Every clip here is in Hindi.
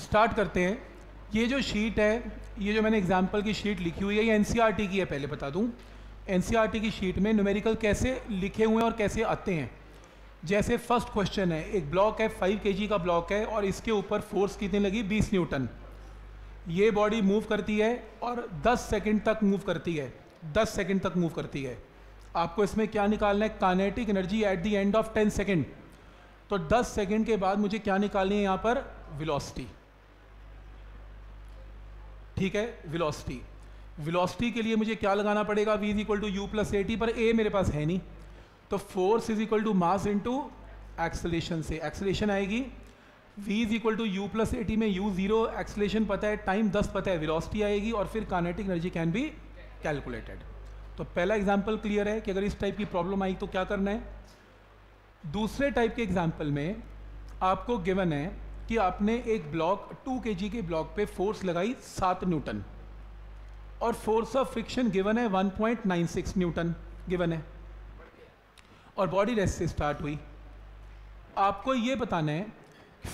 स्टार्ट करते हैं। ये जो शीट है, ये जो मैंने एग्ज़ाम्पल की शीट लिखी हुई है, ये एन की है, पहले बता दूँ। एन की शीट में न्यूमेरिकल कैसे लिखे हुए हैं और कैसे आते हैं? जैसे फ़र्स्ट क्वेश्चन है, एक ब्लॉक है फाइव के का ब्लॉक है और इसके ऊपर फोर्स कितनी लगी? बीस न्यूटन ये बॉडी मूव करती है और दस सेकेंड तक मूव करती है। दस सेकेंड तक मूव करती है। आपको इसमें क्या निकालना है? Kinetic energy at the end of ten second तो 10 सेकंड के बाद मुझे क्या निकालनी है यहाँ पर? विलोसिटी ठीक है विलोसिटी विलोसिटी के लिए मुझे क्या लगाना पड़ेगा? V is equal to u plus a पर ए मेरे पास है नहीं. तो force is equal to mass into acceleration से. एक्सलेशन आएगी. V is equal to u plus a t में u ज़ीरो एक्सलेशन पता है टाइम 10 पता है वेलोसिटी आएगी और फिर kinetic energy can be calculated तो पहला एग्ज़ाम्पल क्लियर है कि अगर इस टाइप की प्रॉब्लम आई तो क्या करना है? दूसरे टाइप के एग्ज़ाम्पल में आपको गिवन है कि आपने एक ब्लॉक टू के जी के ब्लॉक पे फोर्स लगाई सात न्यूटन और फोर्स ऑफ़ फ्रिक्शन गिवन है 1.96 न्यूटन गिवन है. और बॉडी रेस्ट से स्टार्ट हुई. आपको ये बताना है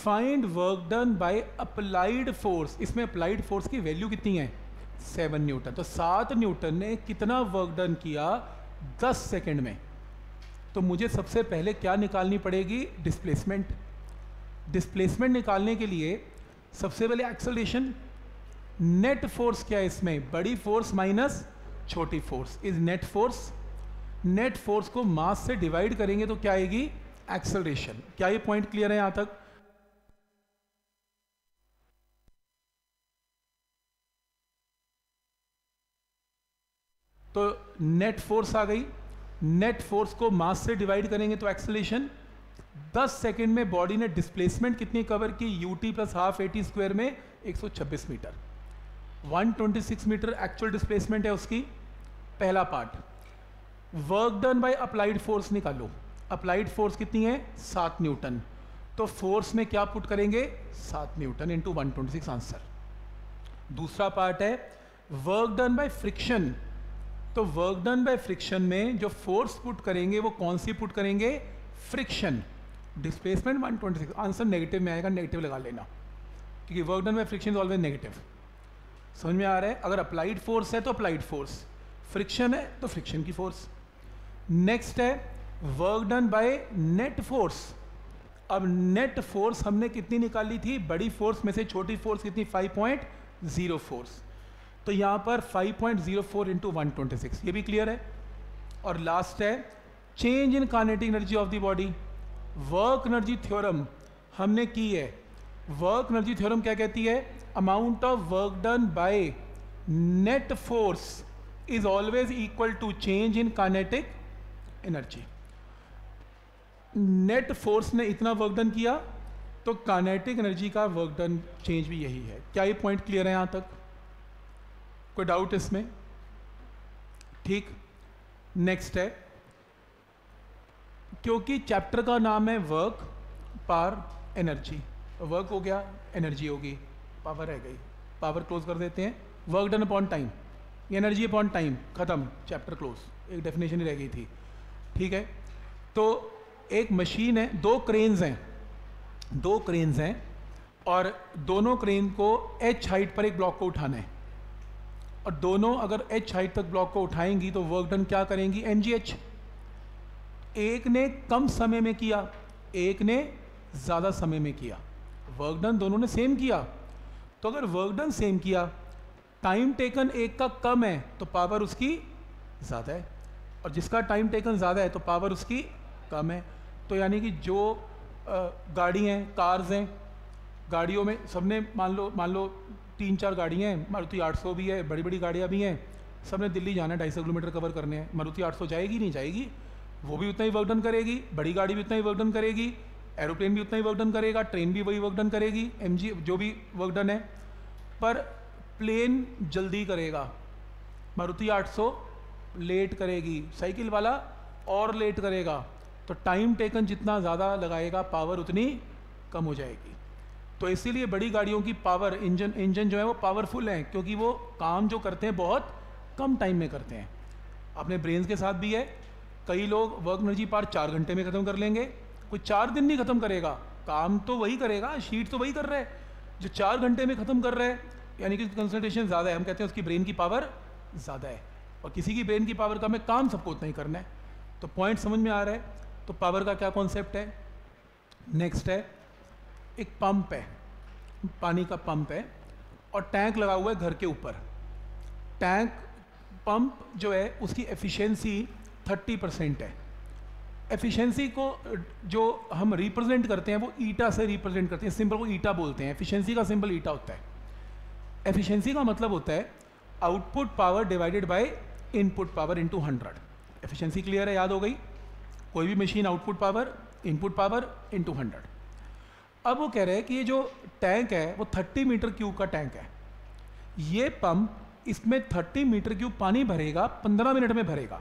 find work done by applied force इसमें अप्लाइड फोर्स की वैल्यू कितनी है? सेवन न्यूटन तो सात न्यूटन ने कितना वर्क डन किया? दस सेकेंड में. तो मुझे सबसे पहले क्या निकालनी पड़ेगी? डिस्प्लेसमेंट डिस्प्लेसमेंट निकालने के लिए सबसे पहले एक्सलेशन नेट फोर्स क्या है इसमें? बड़ी फोर्स माइनस छोटी force is net force net force को मास से डिवाइड करेंगे तो क्या आएगी? एक्सलेशन क्या ये पॉइंट क्लियर है यहाँ तक? तो नेट फोर्स आ गई. नेट फोर्स को मास से डिवाइड करेंगे तो एक्सलेशन 10 सेकंड में बॉडी ने डिस्प्लेसमेंट कितनी कवर की? U t plus half a t square में 126 मीटर। 126 मीटर एक्चुअल डिस्प्लेसमेंट है उसकी। पहला part work done by applied force निकालो। अप्लाइड फोर्स कितनी है? सात न्यूटन। तो फोर्स में क्या पुट करेंगे? सात न्यूटन इंटू वन आंसर दूसरा पार्ट है वर्क डन बाय फ्रिक्शन तो वर्क डन बाय फ्रिक्शन में जो फोर्स पुट करेंगे, वो कौन सी पुट करेंगे? फ्रिक्शन डिस्प्लेसमेंट 126 आंसर नेगेटिव में आएगा नेगेटिव लगा लेना। क्योंकि work done by friction is always negative समझ में आ रहा है? अगर अप्लाइड फोर्स है तो अप्लाइड फोर्स फ्रिक्शन है तो फ्रिक्शन की फोर्स नेक्स्ट है work done by net force अब नेट फोर्स हमने कितनी निकाली थी? बड़ी फोर्स में से छोटी फोर्स कितनी? 5.0 फोर्स तो यहाँ पर 5.04 point zero four into one twenty six ये भी क्लियर है? और लास्ट है change in kinetic energy of the body work energy theorem हमने की है। वर्क एनर्जी थ्योरम क्या कहती है? Amount of work done by net force is always equal to change in kinetic energy net force ने इतना वर्क डन किया तो कानेटिक एनर्जी का वर्क डन चेंज भी यही है। क्या ये पॉइंट क्लियर है यहाँ तक? कोई डाउट इसमें? ठीक। नेक्स्ट है। क्योंकि चैप्टर का नाम है वर्क पार एनर्जी वर्क हो गया एनर्जी होगी. पावर रह गई. पावर क्लोज कर देते हैं. Work done upon time energy upon time खत्म. चैप्टर क्लोज एक डेफिनेशन ही रह गई थी. ठीक है? तो एक मशीन है. दो क्रेन्स हैं. दो क्रेन्स हैं. और दोनों क्रेन को एच हाइट पर एक ब्लॉक को उठाना है. और दोनों अगर एच हाइट तक ब्लॉक को उठाएँगी तो वर्क डन क्या करेंगी? एम एक ने कम समय में किया, एक ने ज़्यादा समय में किया। वर्क डन दोनों ने सेम किया। तो अगर वर्क डन सेम किया टाइम टेकन एक का कम है तो पावर उसकी ज़्यादा है। और जिसका टाइम टेकन ज़्यादा है तो पावर उसकी कम है। तो यानी कि जो गाड़ी हैं कार्स हैं, गाड़ियों में सबने मान लो मान लो तीन चार गाड़ियाँ हैं, मारुति 800 भी है बड़ी बड़ी गाड़ियाँ भी हैं सबने दिल्ली जाना है, ढाई सौ किलोमीटर कवर करने हैं, मारुति 800 जाएगी, नहीं जाएगी? वो भी उतना ही वर्क डन करेगी, बड़ी गाड़ी भी उतना ही वर्क डन करेगी एरोप्लेन भी उतना ही वर्क डन करेगा ट्रेन भी वही वर्क डन करेगी एमजी जो भी वर्क डन है। पर प्लेन जल्दी करेगा। मारुति 800 लेट करेगी। साइकिल वाला और लेट करेगा। तो टाइम टेकन जितना ज़्यादा लगाएगा पावर उतनी कम हो जाएगी। तो इसीलिए बड़ी गाड़ियों की पावर इंजन इंजन जो है वो पावरफुल हैं, क्योंकि वो काम जो करते हैं, बहुत कम टाइम में करते हैं। अपने ब्रेन्स के साथ भी है कई लोग वर्क एनर्जी पार चार घंटे में ख़त्म कर लेंगे। कोई चार दिन नहीं ख़त्म करेगा। काम तो वही करेगा शीट तो वही कर रहा है। जो चार घंटे में ख़त्म कर रहा है, यानी कि कंसंट्रेशन ज़्यादा है। हम कहते हैं उसकी ब्रेन की पावर ज़्यादा है। और किसी की ब्रेन की पावर का हमें काम सबको उतना ही करना है। तो पॉइंट समझ में आ रहा है। तो पावर का क्या कॉन्सेप्ट है? नेक्स्ट है, एक पंप है। पानी का पंप है। और टैंक लगा हुआ है घर के ऊपर। टैंक पंप जो है, उसकी एफिशिएंसी 30 परसेंट है। एफिशिएंसी को, जो हम रिप्रेजेंट करते हैं, वो ईटा से रिप्रेजेंट करते हैं। सिंबल को ईटा बोलते हैं। एफिशिएंसी का सिंबल ईटा होता है। एफिशिएंसी का मतलब होता है output power divided by input power into 100 efficiency clear है? याद हो गई? कोई भी machine output power, input power into 100 अब वो कह रहे हैं कि ये जो टैंक है, वो 30 मीटर क्यूब का टैंक है। ये पंप इसमें 30 मीटर क्यूब पानी भरेगा 15 मिनट में भरेगा।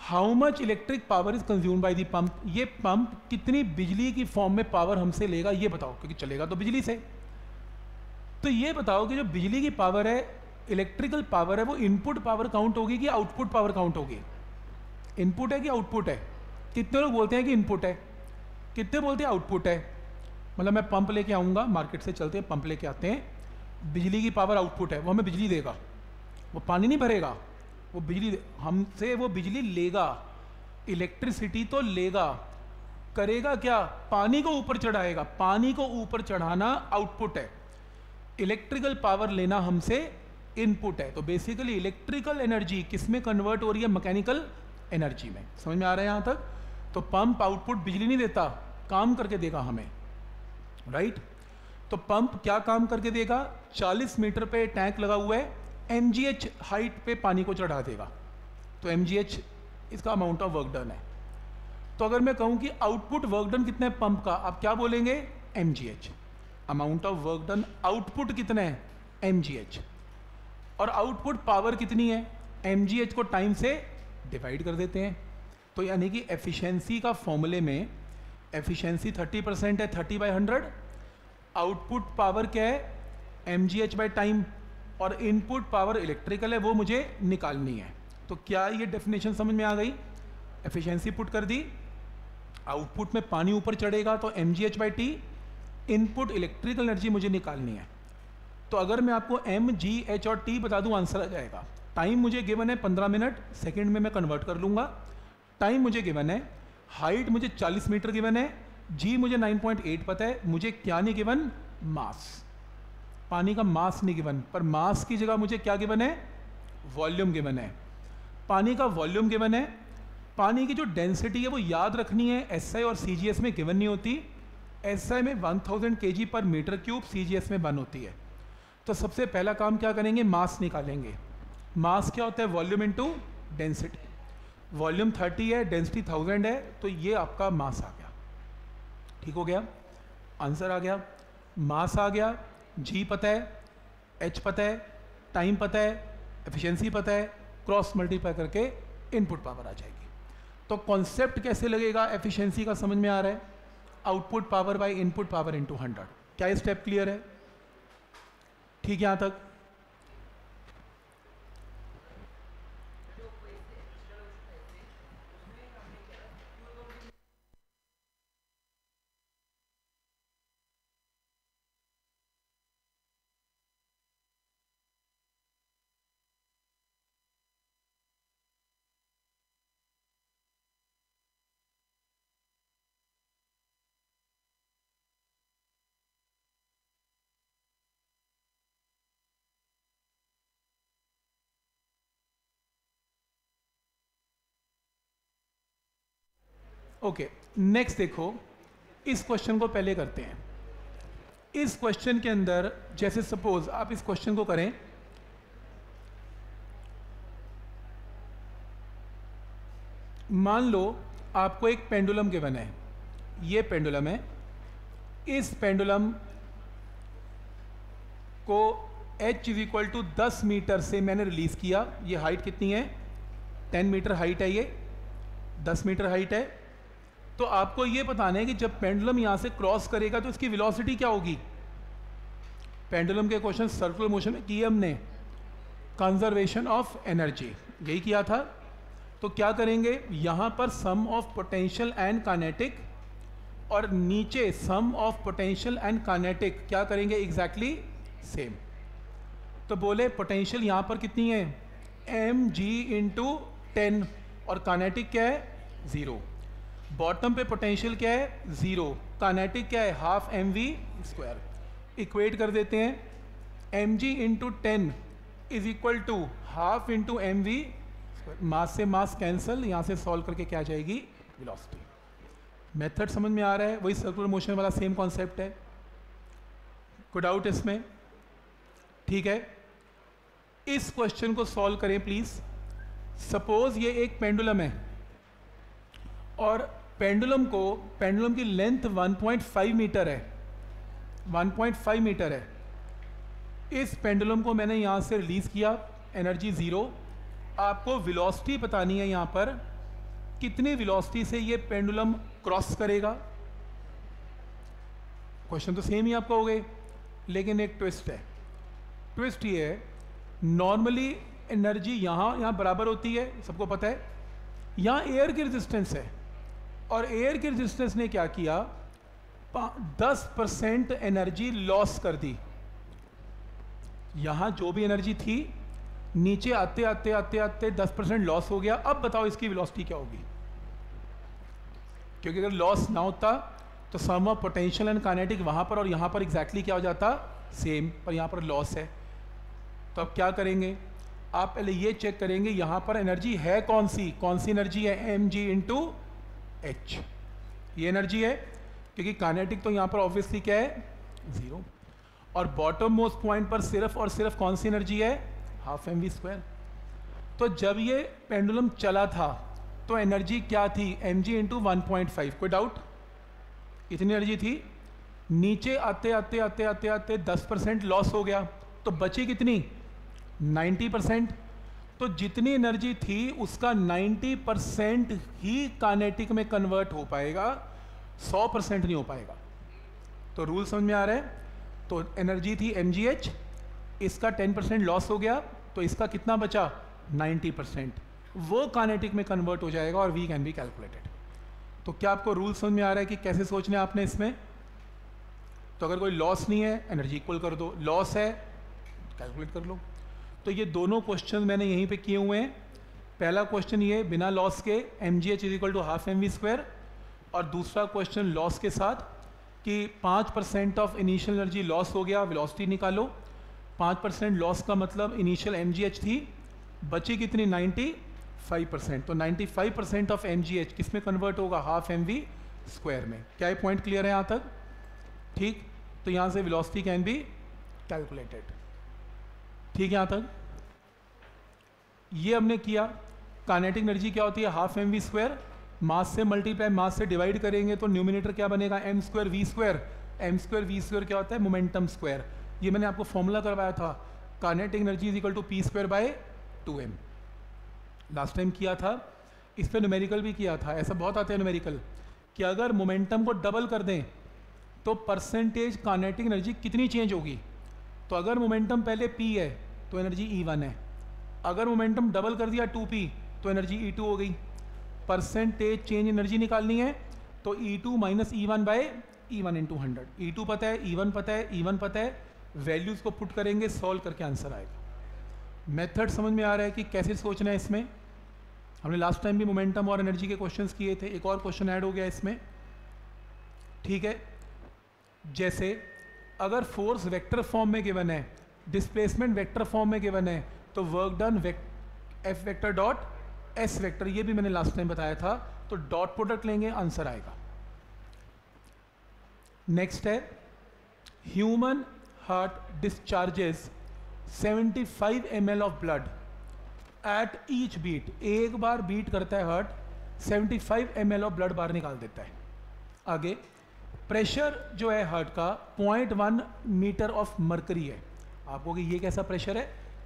How much electric power is consume by the pump ये पंप कितनी बिजली की फॉर्म में पावर हमसे लेगा, ये बताओ, क्योंकि चलेगा तो बिजली से। तो ये बताओ कि जो बिजली की पावर है इलेक्ट्रिकल पावर है, वो इनपुट पावर काउंट होगी कि आउटपुट पावर काउंट होगी? इनपुट है कि आउटपुट है? कितने लोग बोलते हैं कि इनपुट है? कितने बोलते हैं आउटपुट है? मतलब मैं पंप लेके आऊँगा मार्केट से चलते हैं पंप लेके आते हैं, बिजली की पावर आउटपुट है, वो हमें बिजली देगा। वो पानी नहीं भरेगा। वो बिजली हमसे वो बिजली लेगा इलेक्ट्रिसिटी तो लेगा, करेगा क्या? पानी को ऊपर चढ़ाएगा। पानी को ऊपर चढ़ाना आउटपुट है। इलेक्ट्रिकल पावर लेना हमसे इनपुट है। तो बेसिकली इलेक्ट्रिकल एनर्जी किसमें कन्वर्ट हो रही है? मैकेनिकल एनर्जी में। समझ में आ रहा है यहाँ तक? तो पंप आउटपुट बिजली नहीं देता, काम करके देगा हमें। राइट तो पंप क्या काम करके देगा? 40 मीटर पे टैंक लगा हुआ है। MGH हाइट पे पानी को चढ़ा देगा। तो MGH इसका अमाउंट ऑफ़ वर्क डन है। तो अगर मैं कहूँ कि आउटपुट वर्क डन कितने पंप का, आप क्या बोलेंगे? MGH amount of work done output कितने है? एम और आउटपुट पावर कितनी है? MGH को टाइम से डिवाइड कर देते हैं। तो यानी कि एफिशिएंसी का फॉर्मूले में एफिशिएंसी 30 परसेंट है 30 बाई हंड्रेड आउटपुट पावर क्या है? M G H by time और इनपुट पावर इलेक्ट्रिकल है, वो मुझे निकालनी है। तो क्या ये डेफिनेशन समझ में आ गई? एफिशिएंसी पुट कर दी। आउटपुट में पानी ऊपर चढ़ेगा तो M G H by T input electrical energy मुझे निकालनी है। तो अगर मैं आपको एम जी एच और टी बता दूँ आंसर आ जाएगा। टाइम मुझे गिवन है पंद्रह मिनट। सेकेंड में मैं कन्वर्ट कर लूँगा। टाइम मुझे गिवन है। हाइट मुझे 40 मीटर गिवन है। जी मुझे 9.8 पता है। मुझे क्या नहीं गिवन मास पानी का मास नहीं गिवन पर मास की जगह मुझे क्या गिवन है? वॉल्यूम गिवन है। पानी का वॉल्यूम गिवन है। पानी की जो डेंसिटी है वो याद रखनी है। एसआई और सीजीएस में गिवन नहीं होती। एसआई में 1000 थाउज़ेंड के पर मीटर क्यूब सीजीएस में बन होती है। तो सबसे पहला काम क्या करेंगे? मास निकालेंगे। मास क्या होता है? वॉल्यूम इंटू डेंसिटी वॉल्यूम 30 है डेंसिटी 1000 है तो ये आपका मास आ गया। ठीक हो गया? आंसर आ गया। मास आ गया। जी पता है एच पता है टाइम पता है एफिशिएंसी पता है क्रॉस मल्टीप्लाई करके इनपुट पावर आ जाएगी। तो कॉन्सेप्ट कैसे लगेगा? एफिशिएंसी का समझ में आ रहा है। Output power by input power into 100 क्या ये स्टेप क्लियर है? ठीक है, यहाँ तक। ओके नेक्स्ट देखो, इस क्वेश्चन को पहले करते हैं। इस क्वेश्चन के अंदर, जैसे सपोज़ आप इस क्वेश्चन को करें। मान लो, आपको एक पेंडुलम गिवन है। ये पेंडुलम है। इस पेंडुलम को h इज़ इक्वल टू दस मीटर से मैंने रिलीज़ किया। ये हाइट कितनी है? टेन मीटर हाइट है ये। दस मीटर हाइट है। तो आपको यह बताना है कि जब पेंडुलम यहाँ से क्रॉस करेगा तो इसकी वेलोसिटी क्या होगी? पेंडुलम के क्वेश्चन सर्कुलर मोशन में किए हमने कंजर्वेशन ऑफ़ एनर्जी यही किया था। तो क्या करेंगे? यहाँ पर sum of potential and kinetic और नीचे sum of potential and kinetic क्या करेंगे? एग्जैक्टली exactly सेम तो बोले पोटेंशियल यहाँ पर कितनी है? एम जी इंटू टेन और कानेटिक क्या है? ज़ीरो बॉटम पे पोटेंशियल क्या है? ज़ीरो कानेटिक क्या है? Half M V square equate कर देते हैं. M G into ten is equal to half into M V mass से मास कैंसल यहाँ से सॉल्व करके क्या जाएगी? वेलोसिटी मेथड समझ में आ रहा है? वही सर्कुलर मोशन वाला सेम कॉन्सेप्ट है. कोई डाउट इसमें. ठीक है? इस क्वेश्चन को सॉल्व करें प्लीज़ सपोज़ ये एक पेंडुलम है और पेंडुलम को, पेंडुलम की लेंथ 1.5 मीटर है। 1.5 मीटर है। इस पेंडुलम को मैंने यहाँ से रिलीज़ किया, एनर्जी ज़ीरो। आपको वेलोसिटी बतानी है यहाँ पर, कितनी वेलोसिटी से ये पेंडुलम क्रॉस करेगा। क्वेश्चन तो सेम ही आपका हो गए, लेकिन एक ट्विस्ट है। ट्विस्ट ये है, नॉर्मली एनर्जी यहाँ यहाँ बराबर होती है, सबको पता है। यहाँ एयर की रेजिस्टेंस है। और एयर की रेजिस्टेंस ने क्या किया? दस परसेंट एनर्जी लॉस कर दी। यहाँ जो भी एनर्जी थी, नीचे आते आते आते आते दस परसेंट लॉस हो गया। अब बताओ इसकी वेलोसिटी क्या होगी? क्योंकि अगर लॉस ना होता तो sum of potential and kinetic वहाँ पर और यहाँ पर एग्जैक्टली exactly क्या हो जाता? सेम पर यहाँ पर लॉस है। तो अब क्या करेंगे? आप पहले ये चेक करेंगे, यहाँ पर एनर्जी है कौन सी? कौन सी एनर्जी है? एम जी इंटू एच ये एनर्जी है, क्योंकि कानेटिक तो यहाँ पर ऑब्वियसली क्या है? ज़ीरो और बॉटम मोस्ट पॉइंट पर सिर्फ़ और सिर्फ़ कौन सी एनर्जी है? हाफ़ एम वी स्क्वायर तो जब ये पेंडुलम चला था तो एनर्जी क्या थी? M G into one point five कोई डाउट इतनी एनर्जी थी। नीचे आते आते आते आते आते दस परसेंट लॉस हो गया। तो बची कितनी? नाइन्टी परसेंट तो जितनी एनर्जी थी, उसका 90 परसेंट ही कानेटिक में कन्वर्ट हो पाएगा 100 परसेंट नहीं हो पाएगा। तो रूल समझ में आ रहा है? तो एनर्जी थी एमजीएच इसका 10 परसेंट लॉस हो गया तो इसका कितना बचा? 90 परसेंट वो कानेटिक में कन्वर्ट हो जाएगा और वी कैन बी कैलकुलेटेड तो क्या आपको रूल समझ में आ रहा है कि कैसे सोचने आपने इसमें? तो अगर कोई लॉस नहीं है एनर्जी इक्वल कर दो। लॉस है कैलकुलेट कर लो। तो ये दोनों क्वेश्चन मैंने यहीं पे किए हुए हैं। पहला क्वेश्चन ये बिना लॉस के M G H is equal to half M V square और दूसरा क्वेश्चन लॉस के साथ कि पाँच percent of initial energy loss हो गया वेलोसिटी निकालो। पाँच परसेंट लॉस का मतलब इनिशियल एम जी एच थी, बची कितनी? Ninety five percent. तो ninety five percent of M G H किसमें कन्वर्ट होगा? हाफ़ एम वी स्क्वायर में। क्या ये पॉइंट क्लियर है यहाँ तक? ठीक तो यहाँ से वेलोसिटी कैन बी कैलकुलेटेड ठीक है यहाँ तक? ये हमने किया। कानेटिक एनर्जी क्या होती है? Half M V square mass से मल्टीप्लाई मास से डिवाइड करेंगे तो न्यूमिनेटर क्या बनेगा? M square V square M square V square क्या होता है? मोमेंटम स्क्वायर ये मैंने आपको फॉर्मूला करवाया था। Kinetic energy is equal to P square by two M last time किया था। इस पर न्यूमेरिकल भी किया था। ऐसा बहुत आता है न्यूमेरिकल कि अगर मोमेंटम को डबल कर दें तो परसेंटेज कानेटिक एनर्जी कितनी चेंज होगी? तो अगर मोमेंटम पहले P है तो एनर्जी E वन है। अगर मोमेंटम डबल कर दिया टू पी तो एनर्जी ई टू हो गई। परसेंटेज चेंज एनर्जी निकालनी है तो E two minus E one by E one into hundred E two पता है ई वन पता है ई वन पता है वैल्यूज़ को पुट करेंगे सॉल्व करके आंसर आएगा। मेथड समझ में आ रहा है कि कैसे सोचना है इसमें। हमने लास्ट टाइम भी मोमेंटम और एनर्जी के क्वेश्चंस किए थे, एक और क्वेश्चन ऐड हो गया इसमें। ठीक है? जैसे अगर फोर्स वेक्टर फॉर्म में गिवन है डिस्प्लेसमेंट वेक्टर फॉर्म में गिवन है तो work done F vector dot S vector ये भी मैंने लास्ट टाइम बताया था तो डॉट प्रोडक्ट लेंगे आंसर आएगा। नेक्स्ट है human heart discharges 75 five M L of blood at each beat एक बार बीट करता है heart 75 five M L of blood बाहर निकाल देता है। आगे प्रेशर जो है हार्ट का point one metre of mercury है। आपको कि ये कैसा प्रेशर है?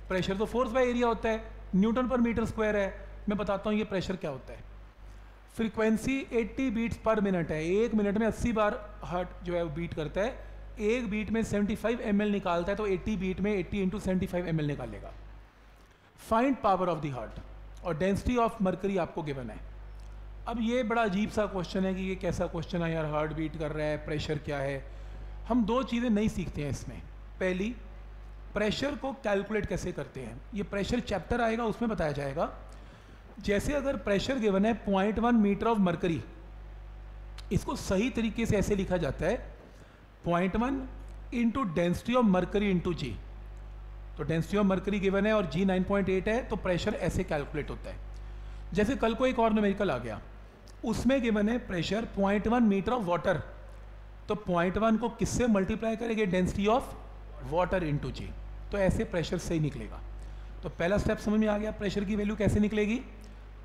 प्रेशर तो फोर्स बाय एरिया होता है, न्यूटन पर मीटर स्क्वायर है। मैं बताता हूँ ये प्रेशर क्या होता है। फ्रीक्वेंसी 80 बीट्स पर मिनट है। एक मिनट में 80 बार हार्ट जो है वो बीट करता है। एक बीट में 75 फाइव निकालता है तो 80 बीट में 80 इंटू सेवेंटी फाइव निकालेगा find power of the heart और डेंसिटी ऑफ़ मरकरी आपको गिवन है। अब ये बड़ा अजीब सा क्वेश्चन है कि ये कैसा क्वेश्चन है? यार हार्ट बीट कर रहा है प्रेशर क्या है? हम दो चीज़ें नहीं सीखते हैं इसमें। पहली प्रेशर को कैलकुलेट कैसे करते हैं? ये प्रेशर चैप्टर आएगा, उसमें बताया जाएगा। जैसे अगर प्रेशर गिवन है point one metre of mercury इसको सही तरीके से ऐसे लिखा जाता है point one into density of mercury into G तो डेंसिटी ऑफ़ मरकरी गिवन है और जी 9.8 है तो प्रेशर ऐसे कैलकुलेट होता है। जैसे कल को एक और न्यूमेरिकल आ गया। उसमें गिवन है pressure point one metre of water तो पॉइंट वन को किससे मल्टीप्लाई करेंगे? Density of water into G तो ऐसे प्रेशर सही निकलेगा। तो पहला स्टेप समझ में आ गया प्रेशर की वैल्यू कैसे निकलेगी?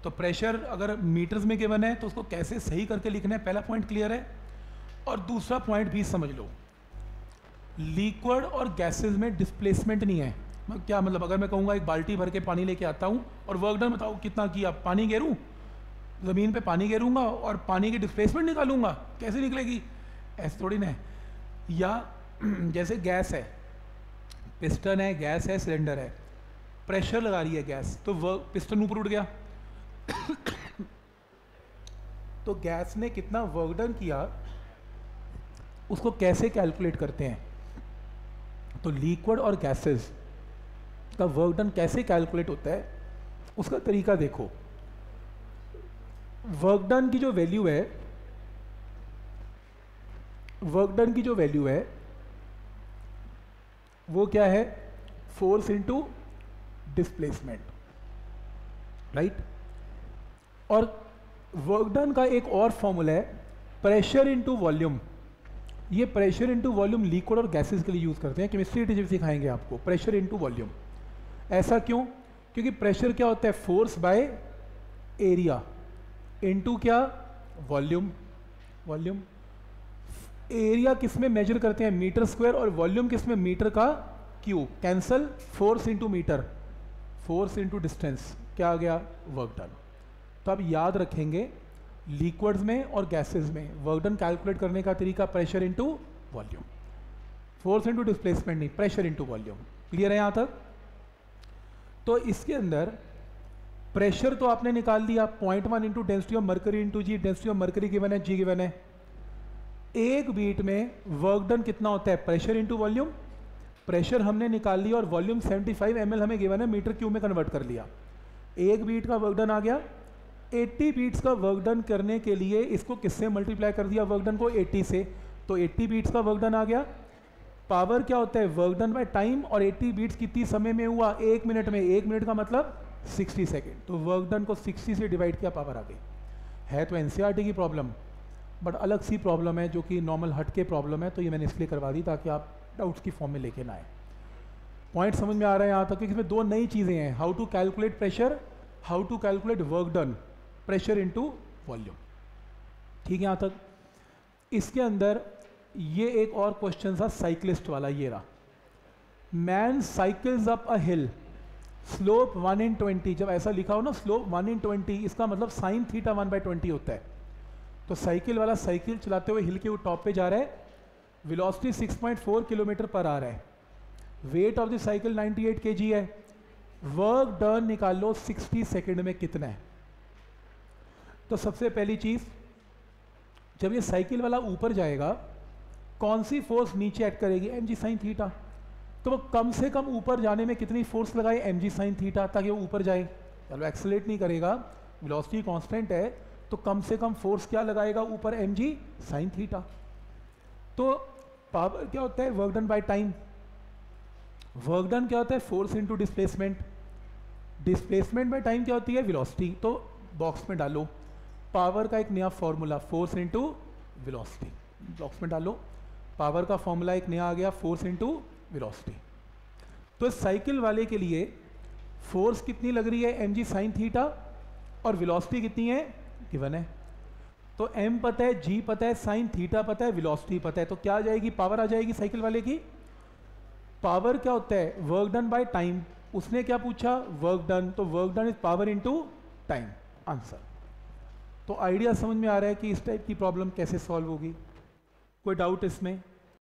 तो प्रेशर अगर मीटर्स में गिवन है तो उसको कैसे सही करके लिखना है? पहला पॉइंट क्लियर है। और दूसरा पॉइंट भी समझ लो। लिक्विड और गैसेज में डिस्प्लेसमेंट नहीं है। क्या मतलब अगर मैं कहूँगा एक बाल्टी भर के पानी लेके आता हूँ और वर्क डन बताओ कितना किया? पानी गेरूँ ज़मीन पे पानी गेरूँगा और पानी की डिस्प्लेसमेंट निकालूँगा, कैसे निकलेगी? ऐसे थोड़ी ना या जैसे गैस है, पिस्टन है, गैस है, सिलेंडर है, प्रेशर लगा रही है गैस तो वर्क पिस्टन ऊपर उठ गया। तो गैस ने कितना वर्क डन किया, उसको कैसे कैलकुलेट करते हैं? तो लिक्विड और गैसेस का वर्क डन कैसे कैलकुलेट होता है, उसका तरीका देखो। वर्क डन की जो वैल्यू है वर्क डन की जो वैल्यू है, वो क्या है? फोर्स इनटू डिस्प्लेसमेंट राइट और वर्क डन का एक और फॉर्मूला है प्रेशर इनटू वॉल्यूम ये प्रेशर इनटू वॉल्यूम लिक्विड और गैसेस के लिए यूज़ करते हैं केमिस्ट्री टीचर सिखाएँगे आपको प्रेशर इनटू वॉल्यूम ऐसा क्यों? क्योंकि प्रेशर क्या होता है? फोर्स बाय एरिया इनटू क्या? वॉल्यूम वॉल्यूम एरिया किसमें मेजर करते हैं? मीटर स्क्वायर और वॉल्यूम किसमें? मीटर का cube cancel force into metre force into distance क्या आ गया? वर्क डन तो आप याद रखेंगे लिक्विड्स में और गैसेस में वर्क डन कैलकुलेट करने का तरीका pressure into volume force into displacement नहीं प्रेशर इनटू वॉल्यूम क्लियर है यहाँ तक? तो इसके अंदर प्रेशर तो आपने निकाल दिया। Point one into density of mercury into g density of mercury given है जी गिवन है। एक बीट में वर्क डन कितना होता है? प्रेशर इंटू वॉल्यूम प्रेशर हमने निकाल लिया और वॉल्यूम 75 फाइव हमें गिवन है मीटर क्यूब में कन्वर्ट कर लिया। एक बीट का वर्क डन आ गया। 80 बीट्स का वर्क डन करने के लिए इसको किससे मल्टीप्लाई कर दिया? वर्क डन को 80 से। तो 80 बीट्स का वर्क डन आ गया। पावर क्या होता है? वर्क डन बाय टाइम और 80 बीट्स कितनी समय में हुआ? एक मिनट में। एक मिनट का मतलब 60 सेकेंड। तो वर्क डन को 60 से डिवाइड किया पावर आ गई। है तो एनसीईआरटी की प्रॉब्लम बट अलग सी प्रॉब्लम है जो कि नॉर्मल हट के प्रॉब्लम है तो ये मैंने इसलिए करवा दी ताकि आप डाउट्स की फॉर्म में लेके ना आए। पॉइंट समझ में आ रहा है यहाँ तक कि इसमें दो नई चीज़ें हैं। How to calculate pressure how to calculate work done pressure into volume ठीक है यहाँ तक? इसके अंदर ये एक और क्वेश्चन था साइक्लिस्ट वाला, ये रहा। Man cycles up a hill slope one in twenty, जब ऐसा लिखा हो ना, स्लोप वन इन ट्वेंटी, इसका मतलब sine theta one by twenty होता है। तो साइकिल वाला साइकिल चलाते हुए हिल के वो टॉप पे जा रहा है, वेलोसिटी 6.4 किलोमीटर पर आ रहा है। Weight of the cycle 98 kg है। वर्क डन निकाल लो 60 सेकंड में कितना है। तो सबसे पहली चीज़, जब ये साइकिल वाला ऊपर जाएगा, कौन सी फोर्स नीचे एक्ट करेगी? एम जी साइन थीटा तो कम से कम ऊपर जाने में कितनी फोर्स लगाए एम जी साइन थीटा ताकि वो ऊपर जाए। चलो एक्सलेट नहीं करेगा। वेलोसिटी कांस्टेंट है तो कम से कम फोर्स क्या लगाएगा ऊपर? एम जी साइन थीटा तो पावर क्या होता है? Work done by time work done क्या होता है? Force into displacement displacement by time क्या होती है? वेलोसिटी तो बॉक्स में डालो। पावर का एक नया formula force into velocity box में डालो। पावर का फॉर्मूला एक नया आ गया फोर्स इनटू वेलोसिटी तो इस साइकिल वाले के लिए फोर्स कितनी लग रही है? एम जी साइन थीटा और वेलोसिटी कितनी है? गिवन है। तो एम पता है जी पता है साइन थीटा पता है वेलोसिटी पता है। तो क्या आ जाएगी? पावर आ जाएगी साइकिल वाले की। पावर क्या होता है? वर्क डन बाय टाइम उसने क्या पूछा? वर्क डन तो work done is power into time answer तो आइडिया समझ में आ रहा है कि इस टाइप की प्रॉब्लम कैसे सॉल्व होगी। कोई डाउट इसमें?